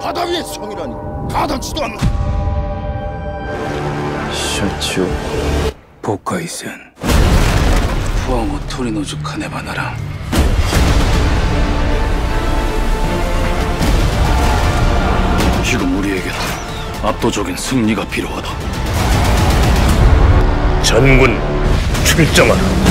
바다 위의 성이라니 가당치도 않나. 셔츠 복카이센 푸앙오 토리노즈 카네바나라 지금 우리에게는 압도적인 승리가 필요하다. 전군 출정하라.